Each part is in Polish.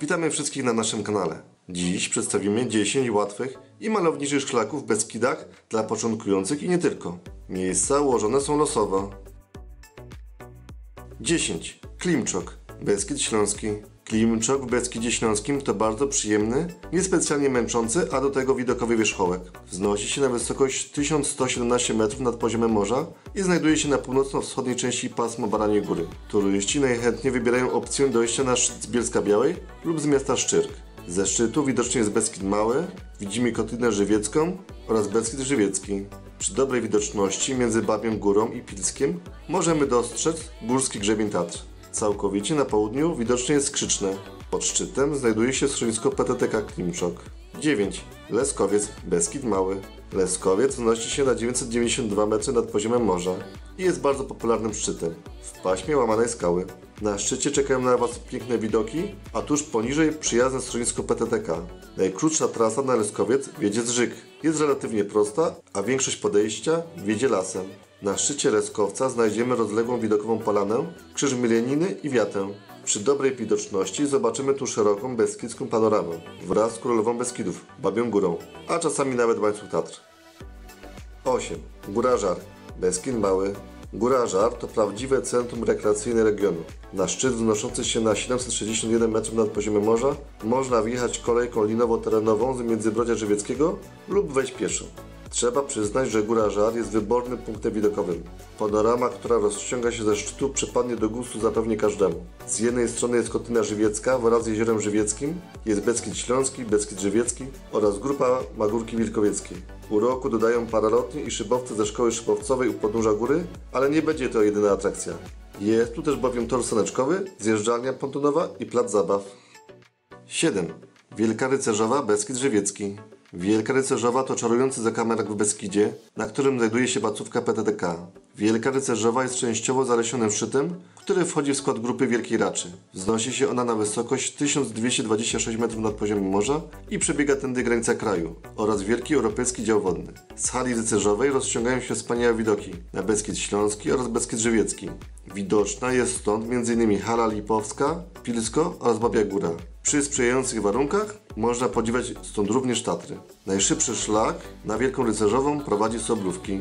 Witamy wszystkich na naszym kanale. Dziś przedstawimy 10 łatwych i malowniczych szlaków w Beskidach dla początkujących i nie tylko. Miejsca ułożone są losowo. 10. Klimczok, Beskid Śląski. Klimczok w Beskidzie Śląskim to bardzo przyjemny, niespecjalnie męczący, a do tego widokowy wierzchołek. Wznosi się na wysokość 1117 metrów nad poziomem morza i znajduje się na północno-wschodniej części pasma Baraniej Góry. Turyści najchętniej wybierają opcję dojścia na szczyt z Bielska Białej lub z miasta Szczyrk. Ze szczytu widocznie jest Beskid Mały, widzimy Kotlinę Żywiecką oraz Beskid Żywiecki. Przy dobrej widoczności między Babią Górą i Pilskiem możemy dostrzec górski grzebień Tatr. Całkowicie na południu widocznie jest Skrzyczne. Pod szczytem znajduje się schronisko PTTK Klimczok. 9. Leskowiec, Beskid Mały. Leskowiec wznosi się na 992 metry nad poziomem morza i jest bardzo popularnym szczytem w paśmie łamanej skały. Na szczycie czekają na Was piękne widoki, a tuż poniżej przyjazne schronisko PTTK. Najkrótsza trasa na Leskowiec wiedzie z Żyk. Jest relatywnie prosta, a większość podejścia wiedzie lasem. Na szczycie Leskowca znajdziemy rozległą widokową polanę, krzyż Mileniny i Wiatę. Przy dobrej widoczności zobaczymy tu szeroką beskidzką panoramę wraz z królową Beskidów, Babią Górą, a czasami nawet łańcuch Tatr. 8. Góra Żar, Beskid Mały. Góra Żar to prawdziwe centrum rekreacyjne regionu. Na szczyt wznoszący się na 761 metrów nad poziomem morza można wjechać kolejką linowo-terenową z Międzybrodzia Żywieckiego lub wejść pieszo. Trzeba przyznać, że Góra Żar jest wybornym punktem widokowym. Panorama, która rozciąga się ze szczytu, przypadnie do gustu zapewnie każdemu. Z jednej strony jest Kotlina Żywiecka wraz z Jeziorem Żywieckim, jest Beskid Śląski, Beskid Żywiecki oraz grupa Magórki Wilkowieckiej. Uroku dodają paralotnie i szybowce ze szkoły szybowcowej u podnóża góry, ale nie będzie to jedyna atrakcja. Jest tu też bowiem tor saneczkowy, zjeżdżalnia pontonowa i plac zabaw. 7. Wielka Rycerzowa Beskid Żywiecki. Wielka Rycerzowa to czarujący zakamarek w Beskidzie, na którym znajduje się placówka PTTK. Wielka Rycerzowa jest częściowo zalesionym szczytem, który wchodzi w skład grupy Wielkiej Raczy. Wznosi się ona na wysokość 1226 metrów nad poziomem morza i przebiega tędy granica kraju oraz Wielki Europejski Dział Wodny. Z hali rycerzowej rozciągają się wspaniałe widoki na Beskid Śląski oraz Beskid Żywiecki. Widoczna jest stąd m.in. Hala Lipowska, Pilsko oraz Babia Góra. Przy sprzyjających warunkach można podziwiać stąd również Tatry. Najszybszy szlak na Wielką Rycerzową prowadzi Soblówki.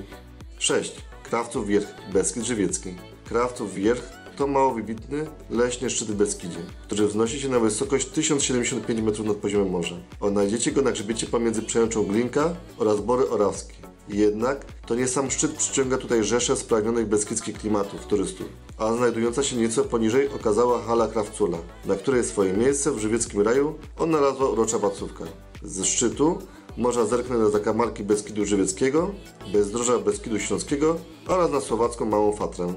6. Krawców Wierch, Beskid Żywiecki. Krawców Wierch to mało wybitny, leśny szczyt w Beskidzie, który wznosi się na wysokość 1075 metrów nad poziomem morza. Odnajdziecie go na grzbiecie pomiędzy przełęczą Glinka oraz Bory Orawskie. Jednak to nie sam szczyt przyciąga tutaj rzeszę spragnionych beskidzkich klimatów turystów, a znajdująca się nieco poniżej okazała hala Krawcula, na której swoje miejsce w żywieckim raju odnalazła urocza placówka. Ze szczytu można zerknąć na zakamarki Beskidu Żywieckiego, bezdroża Beskidu Śląskiego oraz na słowacką Małą Fatrę.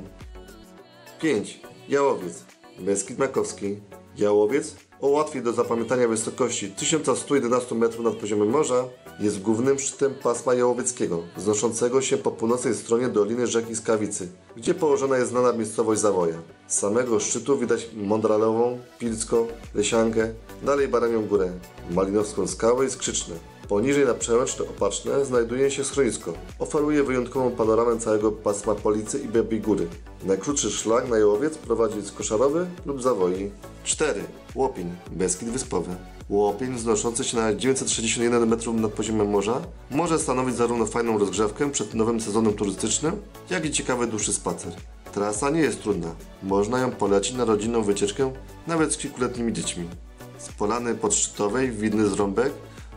5. Jałowiec, Beskid Makowski. Jałowiec o łatwiej do zapamiętania wysokości 1111 metrów nad poziomem morza jest głównym szczytem pasma jałowieckiego, wznoszącego się po północnej stronie doliny rzeki Skawicy, gdzie położona jest znana miejscowość Zawoja. Z samego szczytu widać Mądralową, Pilsko, Lesiankę, dalej Baranią Górę, Malinowską Skałę i Skrzyczne. Poniżej na przełęczne Opaczne znajduje się schronisko. Oferuje wyjątkową panoramę całego pasma Policy i Babiej Góry. Najkrótszy szlak na Jałowiec prowadzi z Koszarowy lub Zawoi. 4. Łopień, Beskid Wyspowy. Łopień wznoszący się na 961 metrów nad poziomem morza może stanowić zarówno fajną rozgrzewkę przed nowym sezonem turystycznym, jak i ciekawy dłuższy spacer. Trasa nie jest trudna. Można ją polecić na rodzinną wycieczkę nawet z kilkuletnimi dziećmi. Z polany podszczytowej widny zrąbek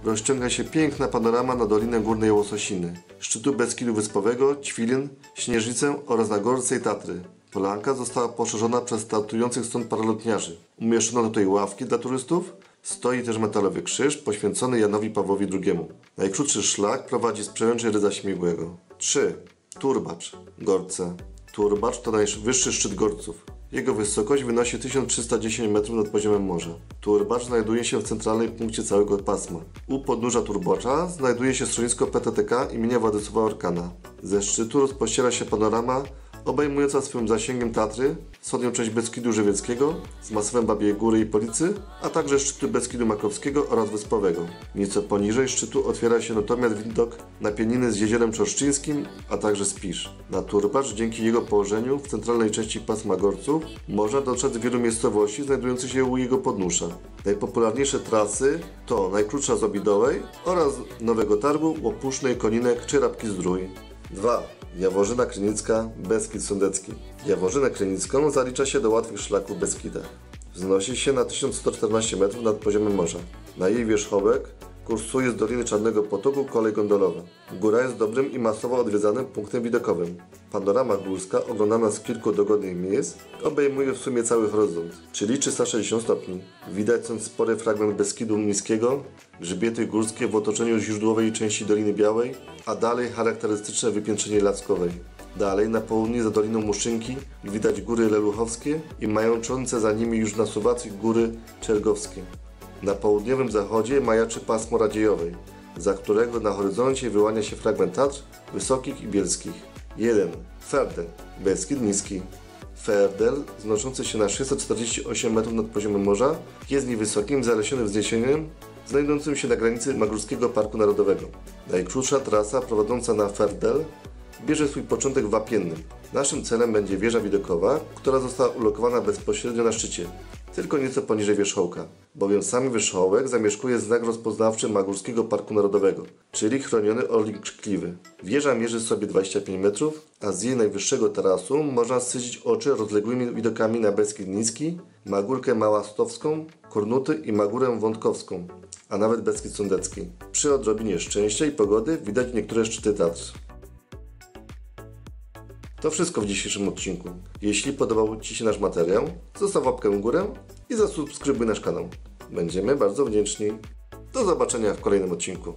rozciąga się piękna panorama na Dolinę Górnej Łososiny, szczytu Beskidu Wyspowego, Ćwilin, Śnieżycę oraz Nagorce i Tatry. Polanka została poszerzona przez startujących stąd paralotniarzy. Umieszczono tutaj ławki dla turystów, stoi też metalowy krzyż poświęcony Janowi Pawłowi II. Najkrótszy szlak prowadzi z przełęczy Rydza Śmigłego. 3. Turbacz, Gorce. Turbacz to najwyższy szczyt Gorców. Jego wysokość wynosi 1310 metrów nad poziomem morza. Turbacz znajduje się w centralnej punkcie całego pasma. U podnóża Turbacza znajduje się schronisko PTTK imienia Władysława Orkana. Ze szczytu rozpościera się panorama obejmująca swym zasięgiem Tatry, wschodnią część Beskidu Żywieckiego z masywem Babiej Góry i Policy, a także szczytu Beskidu Makrowskiego oraz Wyspowego. Nieco poniżej szczytu otwiera się natomiast widok na pieniny z jeziorem Czorszczyńskim, a także Spisz. Na Turbacz dzięki jego położeniu w centralnej części pasma Gorców można dotrzeć do wielu miejscowości znajdujących się u jego podnóża. Najpopularniejsze trasy to najkrótsza z Obidowej oraz Nowego Targu, Łopusznej, Koninek czy Rabki Zdrój. 2. Jaworzyna Krynicka, Beskid Sądecki. Jaworzynę Krynicką zalicza się do łatwych szlaków w Beskidach. Wznosi się na 1114 metrów nad poziomem morza. Na jej wierzchołek kursuje z Doliny Czarnego Potoku kolej gondolowa. Góra jest dobrym i masowo odwiedzanym punktem widokowym. Panorama górska, oglądana z kilku dogodnych miejsc, obejmuje w sumie cały horyzont, czyli 360 stopni. Widać stąd spory fragment Beskidu Niskiego, grzbiety górskie w otoczeniu źródłowej części Doliny Białej, a dalej charakterystyczne wypiętrzenie Lackowej. Dalej na południe za Doliną Muszynki widać góry leluchowskie i majączące za nimi już na Słowacji góry czergowskie. Na południowym zachodzie majaczy pasmo Radziejowej, za którego na horyzoncie wyłania się fragment Tatr Wysokich i Bielskich. 1. Ferdel, Beskid Niski. Ferdel, znoszący się na 648 metrów nad poziomem morza, jest niewysokim, zalesionym wzniesieniem, znajdującym się na granicy Magórskiego Parku Narodowego. Najkrótsza trasa prowadząca na Ferdel bierze swój początek w Wapiennym. Naszym celem będzie wieża widokowa, która została ulokowana bezpośrednio na szczycie, tylko nieco poniżej wierzchołka, bowiem sam wierzchołek zamieszkuje znak rozpoznawczy Magórskiego Parku Narodowego, czyli chroniony orlik krzykliwy. Wieża mierzy sobie 25 metrów, a z jej najwyższego tarasu można sycić oczy rozległymi widokami na Beskid Niski, Magórkę Małastowską, Kornuty i Magórę Wątkowską, a nawet Beskid Sądecki. Przy odrobinie szczęścia i pogody widać niektóre szczyty Tatr. To wszystko w dzisiejszym odcinku. Jeśli podobał Ci się nasz materiał, zostaw łapkę w górę i zasubskrybuj nasz kanał. Będziemy bardzo wdzięczni. Do zobaczenia w kolejnym odcinku.